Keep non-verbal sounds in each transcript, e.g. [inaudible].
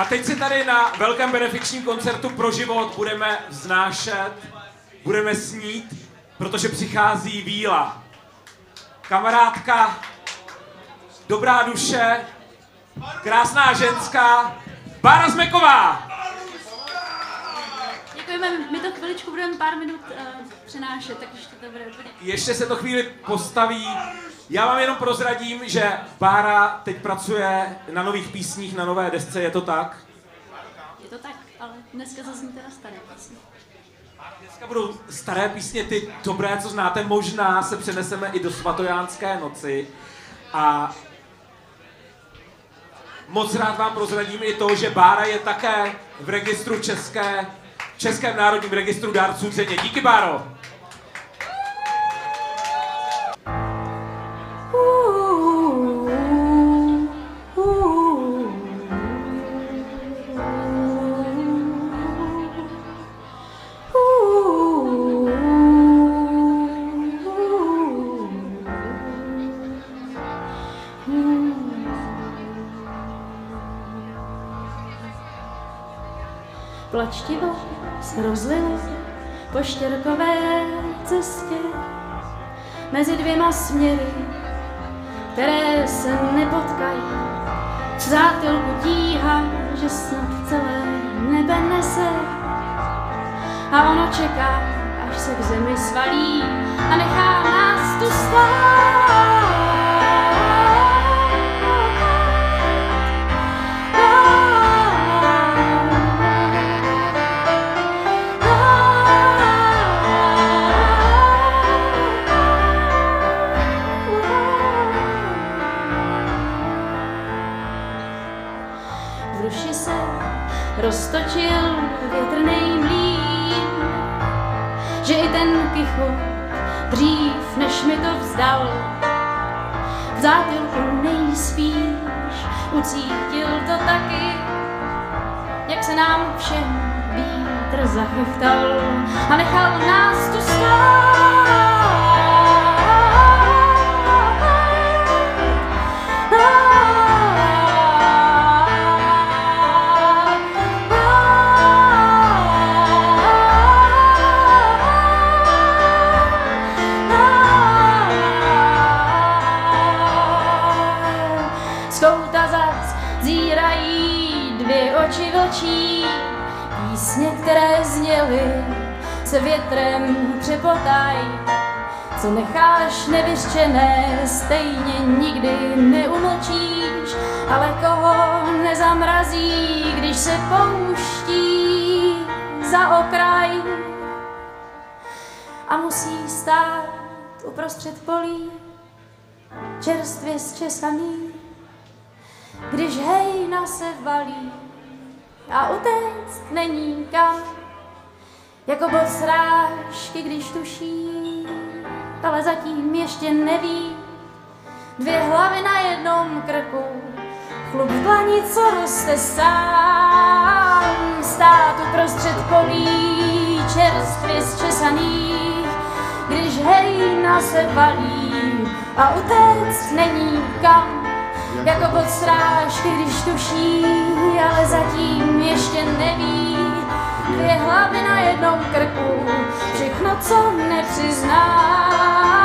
A teď si tady na velkém benefičním koncertu pro život budeme vznášet, budeme snít, protože přichází víla. Kamarádka, dobrá duše, krásná ženská, Bára Zmeková. Děkujeme, my to chviličku budeme pár minut uh, přenášet, tak ještě to bude úplně... Ještě se to chvíli postaví. Já vám jenom prozradím, že Bára teď pracuje na nových písních, na nové desce, je to tak? Je to tak, ale dneska zazní teda staré písně. Dneska budou staré písně, ty dobré, co znáte, možná se přeneseme i do svatojánské noci. A moc rád vám prozradím i to, že Bára je také v registru České, Českém národním registru dárců ceně. Díky, Báro! Plačtivo se rozlilo po štěrkové cestě mezi dvěma směry, které se nepotkají. V zátilku tíha, že snad celé nebe nese a ono čeká, až se k zemi svalí a nechá nás tu stát. A nechal nás tu Z kouta zas zírají dvě oči vlčí, písně, které zněly, se větrem přepotaj. Co necháš nevyřčené, stejně nikdy neumlčíš, ale koho nezamrazí, když se pouští za okraj? A musí stát uprostřed polí, čerstvě zčesaný, když hejna se valí a utéct není kam, jako bod srážky, když tuší, ale zatím ještě neví, dvě hlavy na jednom krku, chlup v dlani, co roste sám, stát uprostřed polí, čerstvě zčesaných, když hejna se valí a utéct není kam, jako pod srážky, když tuší, ale zatím ještě neví. Dvě hlavy na jednom krku, všechno, co nepřiznáj.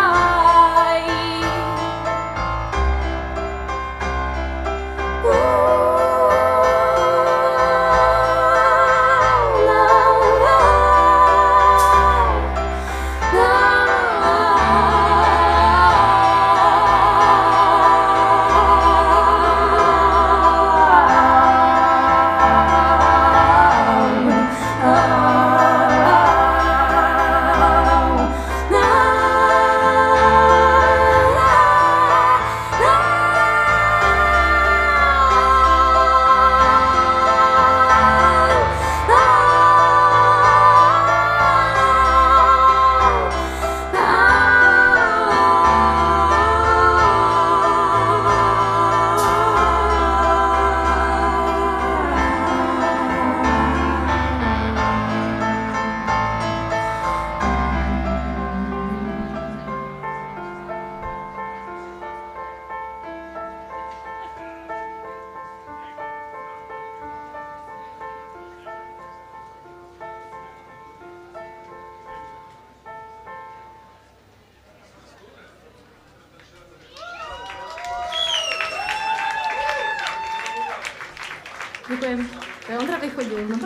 Děkujem. To je Ondra vychodil, no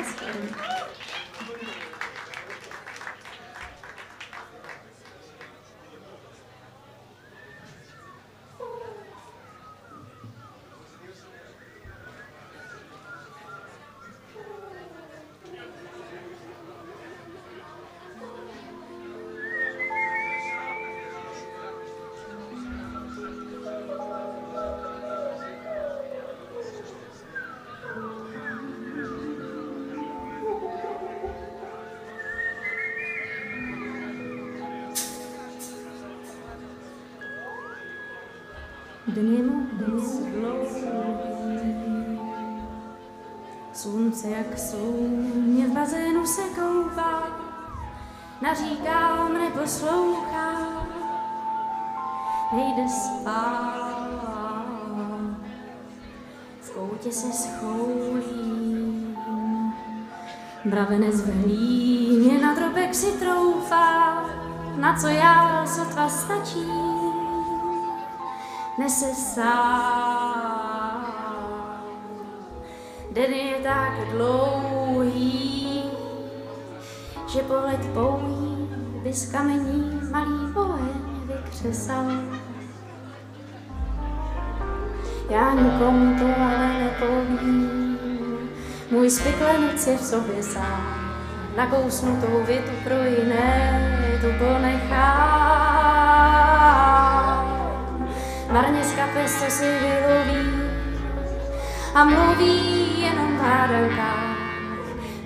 moc dlouhý. Slunce jak sluně v bazénu se koupá, naříkám, neposlouchá, nejde spát. V koutě se schoulím, mravenec v hlíně na drobek si troufá, na co já sotva stačí nese sám. Den je tak dlouhý, že pohled pouhý by z kamení malý pohled vykřesal. Já nikomu to ale nepovím, můj spiklenec je v sobě sám. Nakousnutou větu pro jiné tu ponechám. Marně z kapes, co si vyloví a mluví jenom v hádankách.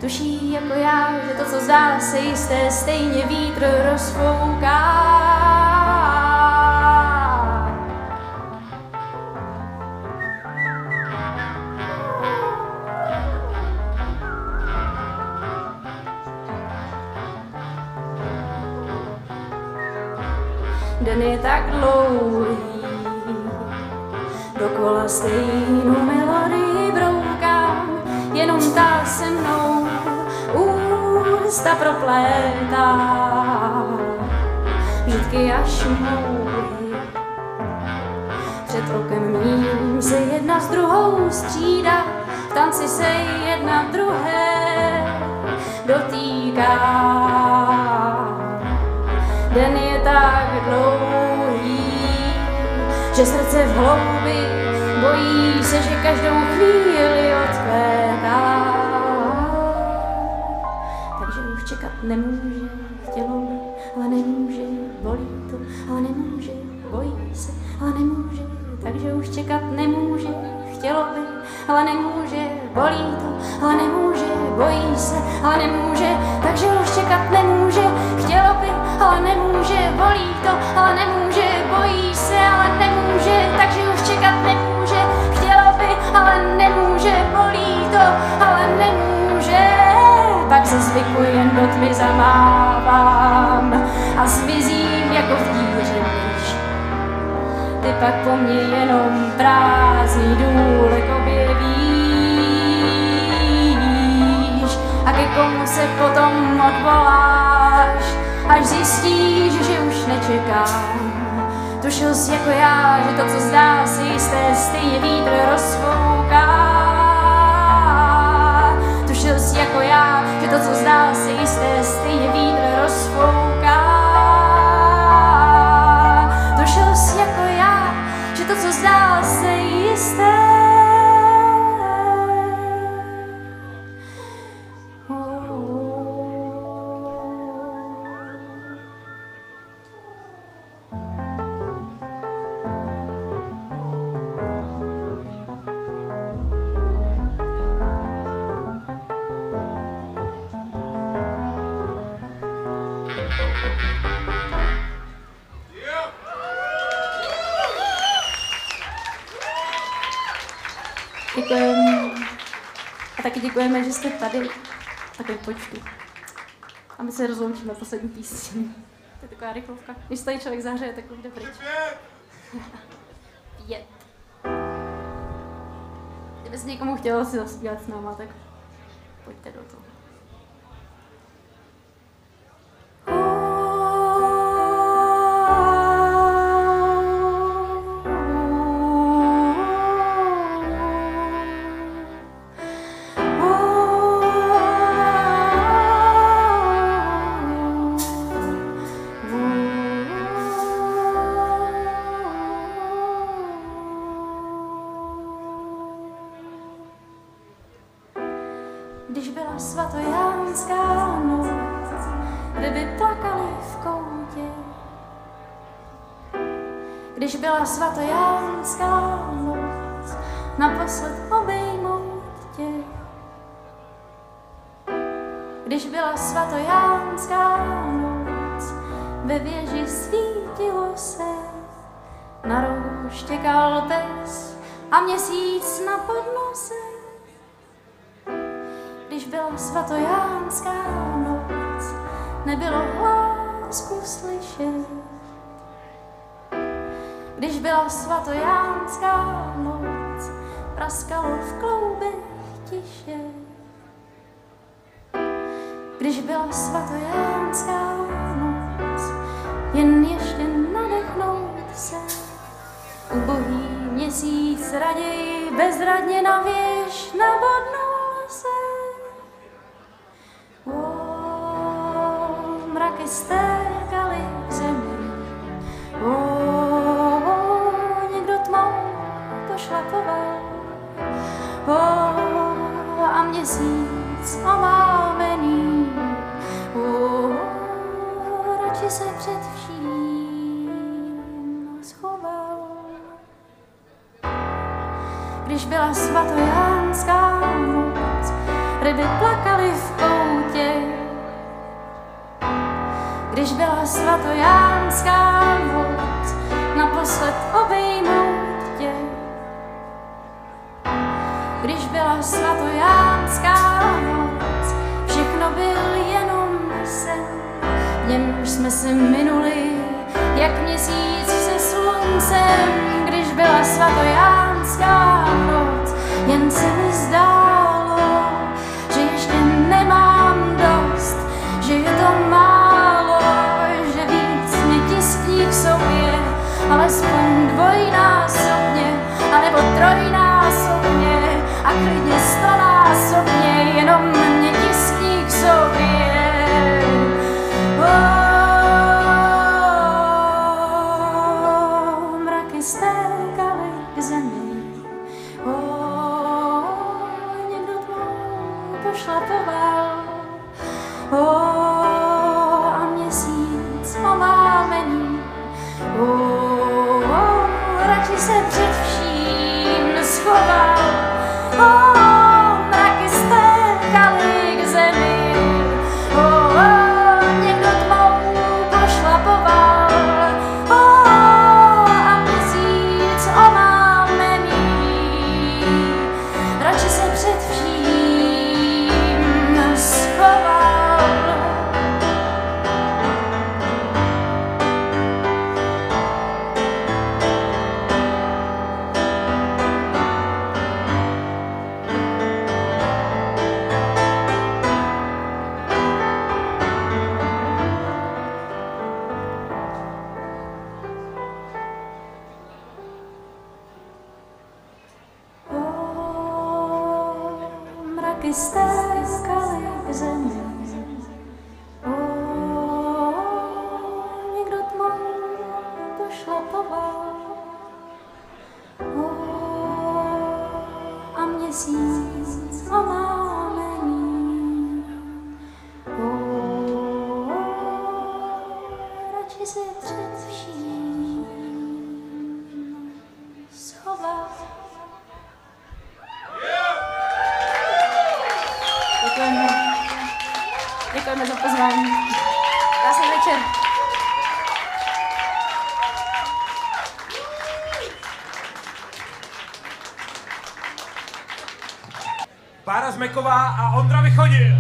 Tuší jako já, že to, co zdá se jisté, stejně vítr rozfouká. Den je tak dlouhý, dokola stejnou melodii broukám, jenom ta se mnou ústa proplétá. Žitky až mouhy, před okem mým se jedna s druhou střídá, v tanci se jedna druhé dotýká. Den je tak dlouhý, že srdce v hloubi bojí se, že každou chvíli odkvétá. Takže už čekat nemůže, chtělo by, ale nemůže, bolí to, ale nemůže, bojí se, ale nemůže, takže už čekat nemůže, chtělo by, ale nemůže, bolí to, ale nemůže, bojí se, ale nemůže, takže už čekat nemůže, chtělo by, ale nemůže, bolí to, ale zvyku jen do tmy zamávám a zmizím jako v díře myš. Ty pak po mně jenom prázdný důlek objevíš a ke komu se potom odvoláš, až zjistíš, že už nečekám. Tušil jsi jako já, že to, co zdá se jisté, stejně vítr rozfouká. Tušil jsi jako já, to, co zdá se jisté, stejně vítr rozfouká. Děkujeme, že jste tady v takovém počtu. A my se rozloučíme poslední písní. To je taková rychlovka. Když se tady člověk zahřeje, tak jde pryč. [laughs] Pět. Kdyby se někomu chtělo si zaspívat s náma, tak pojďte do toho. Naposled obejmout tě. Když byla svatojánská noc, ve věži svítilo se, na rohu štěkal pes a měsíc na podnose. Když byla svatojánská noc, nebylo hlásku slyšet. Když byla svatojánská noc, praskalo v kloubech tiše. Když byla svatojánská noc, jen ještě nadechnout se. Ubohý měsíc raději bezradně na věž nabodnul se. O, mraky stékaly byla svatojánská noc, naposled obejmout tě. Když byla svatojánská noc, všechno byl jenom sen, v němž jsme se minuli, jak měsíc se sluncem. Když byla svatojánská noc, jen se mi zdálo, Oh. Mraky stékaly k Děkujeme za pozvání. Krásný večer. Bára Zmeková a Ondra Vychodil.